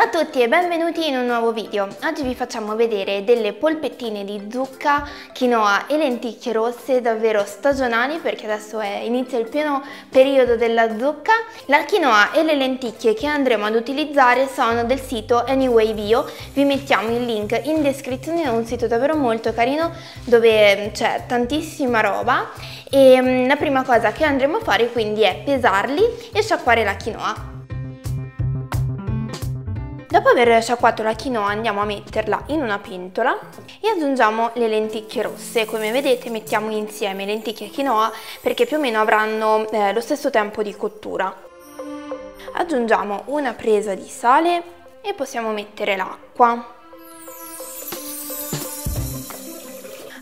Ciao a tutti e benvenuti in un nuovo video. Oggi vi facciamo vedere delle polpettine di zucca, quinoa e lenticchie rosse davvero stagionali perché adesso è, inizia il pieno periodo della zucca. La quinoa e le lenticchie che andremo ad utilizzare sono del sito Anyway Bio, vi mettiamo il link in descrizione, è un sito davvero molto carino dove c'è tantissima roba e mm, la prima cosa che andremo a fare quindi è pesarli e sciacquare la quinoa. Dopo aver sciacquato la quinoa andiamo a metterla in una pentola e aggiungiamo le lenticchie rosse. Come vedete mettiamo insieme lenticchie e quinoa perché più o meno avranno eh, lo stesso tempo di cottura. Aggiungiamo una presa di sale e possiamo mettere l'acqua.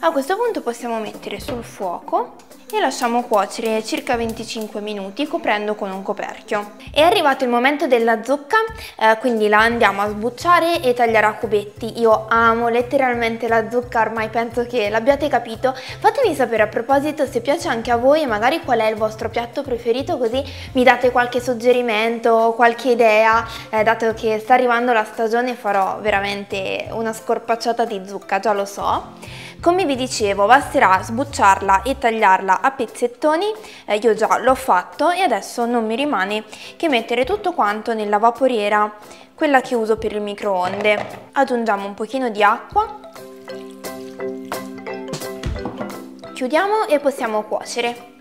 A questo punto possiamo mettere sul fuoco e lasciamo cuocere circa 25 minuti coprendo con un coperchio. È arrivato il momento della zucca, eh, quindi la andiamo a sbucciare e tagliare a cubetti. Io amo letteralmente la zucca, ormai penso che l'abbiate capito. Fatemi sapere a proposito se piace anche a voi e magari qual è il vostro piatto preferito così mi date qualche suggerimento, qualche idea, eh, dato che sta arrivando la stagione farò veramente una scorpacciata di zucca, già lo so. Come vi dicevo basterà sbucciarla e tagliarla a pezzettoni, eh, io già l'ho fatto e adesso non mi rimane che mettere tutto quanto nella vaporiera, quella che uso per il microonde. Aggiungiamo un pochino di acqua, chiudiamo e possiamo cuocere.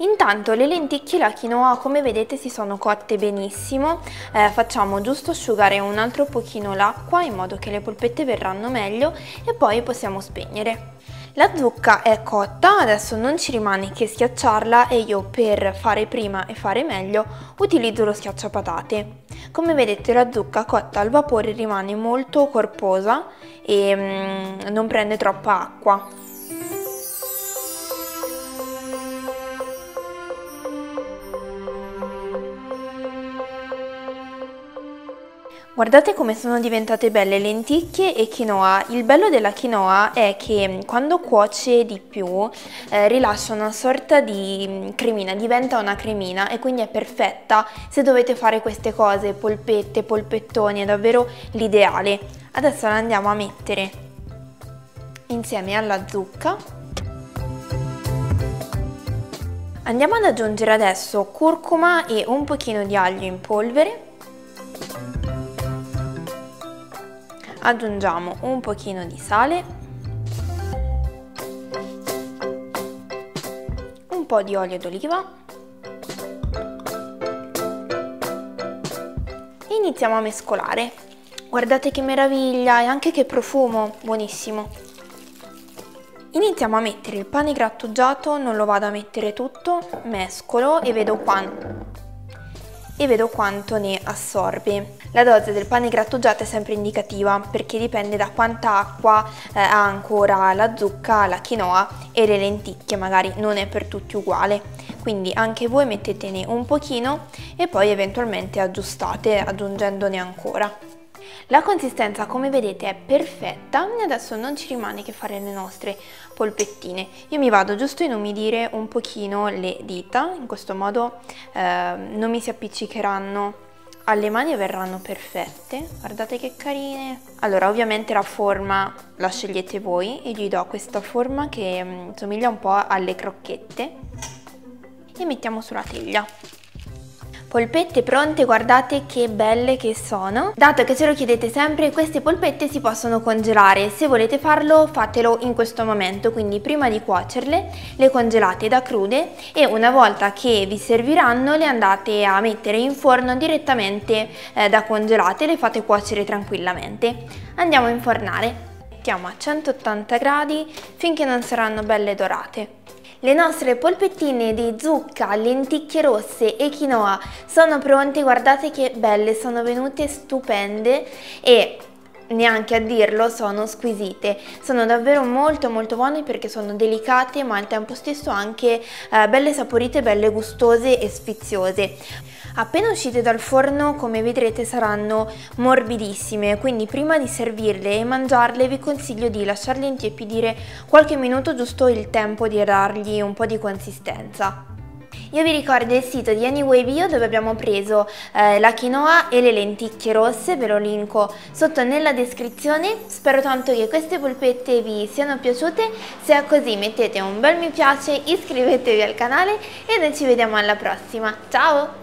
Intanto le lenticchie e la quinoa come vedete si sono cotte benissimo, eh, facciamo giusto asciugare un altro pochino l'acqua in modo che le polpette verranno meglio e poi possiamo spegnere. La zucca è cotta, adesso non ci rimane che schiacciarla e io per fare prima e fare meglio utilizzo lo schiacciapatate. Come vedete la zucca cotta al vapore rimane molto corposa e mm, non prende troppa acqua. Guardate come sono diventate belle lenticchie e quinoa. Il bello della quinoa è che quando cuoce di più eh, rilascia una sorta di mm, cremina, diventa una cremina e quindi è perfetta se dovete fare queste cose, polpette, polpettoni, è davvero l'ideale. Adesso la andiamo a mettere insieme alla zucca. Andiamo ad aggiungere adesso curcuma e un pochino di aglio in polvere aggiungiamo un pochino di sale, un po' di olio d'oliva e iniziamo a mescolare. Guardate che meraviglia e anche che profumo, buonissimo. Iniziamo a mettere il pane grattugiato, non lo vado a mettere tutto, mescolo e vedo quanto e vedo quanto ne assorbe. La dose del pane grattugiato è sempre indicativa perché dipende da quanta acqua eh, ha ancora la zucca, la quinoa e le lenticchie, magari non è per tutti uguale. Quindi anche voi mettetene un pochino e poi eventualmente aggiustate aggiungendone ancora. La consistenza come vedete è perfetta e adesso non ci rimane che fare le nostre polpettine. Io mi vado giusto a inumidire un pochino le dita, in questo modo eh, non mi si appiccicheranno alle mani e verranno perfette. Guardate che carine! Allora ovviamente la forma la scegliete voi e gli do questa forma che mm, somiglia un po' alle crocchette e mettiamo sulla teglia. Polpette pronte, guardate che belle che sono. Dato che ce lo chiedete sempre, queste polpette si possono congelare. Se volete farlo, fatelo in questo momento. Quindi prima di cuocerle, le congelate da crude e una volta che vi serviranno, le andate a mettere in forno direttamente eh, da congelate. Le fate cuocere tranquillamente. Andiamo a infornare. Mettiamo a 180 gradi finché non saranno belle dorate. Le nostre polpettine di zucca, lenticchie rosse e quinoa sono pronte, guardate che belle, sono venute stupende e neanche a dirlo sono squisite. Sono davvero molto molto buone perché sono delicate ma al tempo stesso anche eh, belle saporite belle gustose e sfiziose Appena uscite dal forno, come vedrete, saranno morbidissime, quindi prima di servirle e mangiarle vi consiglio di lasciarle intiepidire qualche minuto, giusto il tempo di dargli un po' di consistenza. Io vi ricordo il sito di Anyway Bio dove abbiamo preso eh, la quinoa e le lenticchie rosse, ve lo linko sotto nella descrizione. Spero tanto che queste polpette vi siano piaciute, se è così mettete un bel mi piace, iscrivetevi al canale e noi ci vediamo alla prossima. Ciao!